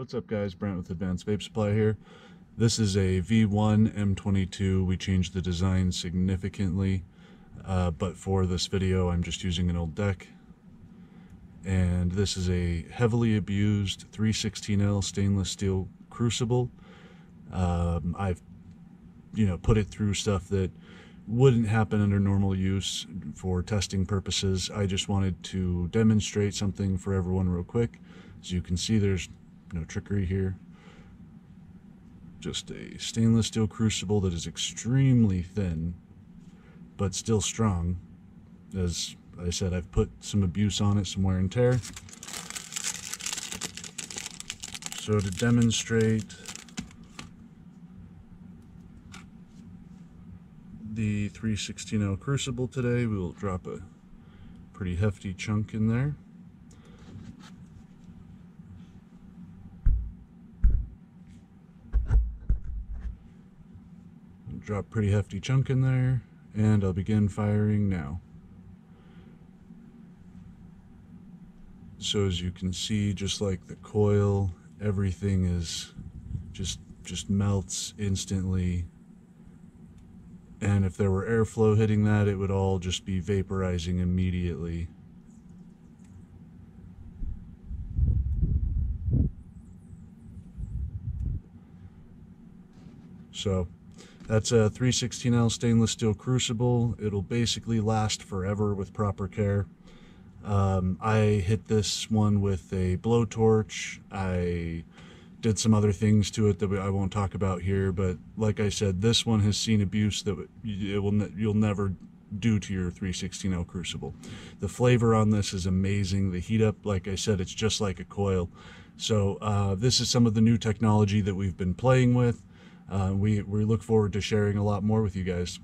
What's up guys, Brent with Advanced Vape Supply here. This is a V1 M22. We changed the design significantly, uh, but for this video I'm just using an old deck. And this is a heavily abused 316L stainless steel crucible. Um, I've, you know, put it through stuff that wouldn't happen under normal use for testing purposes. I just wanted to demonstrate something for everyone real quick. As you can see, there's no trickery here. Just a stainless steel crucible that is extremely thin, but still strong. As I said, I've put some abuse on it, some wear and tear. So to demonstrate the 316L crucible today, we will drop a pretty hefty chunk in there. Drop pretty hefty chunk in there and I'll begin firing now. So as you can see, just like the coil, everything is just just melts instantly. And if there were airflow hitting that, it would all just be vaporizing immediately. So that's a 316L stainless steel crucible. It'll basically last forever with proper care. Um, I hit this one with a blowtorch. I did some other things to it that I won't talk about here, but like I said, this one has seen abuse that it will you'll never do to your 316L crucible. The flavor on this is amazing. The heat up, like I said, it's just like a coil. So uh, this is some of the new technology that we've been playing with Uh, we, we look forward to sharing a lot more with you guys.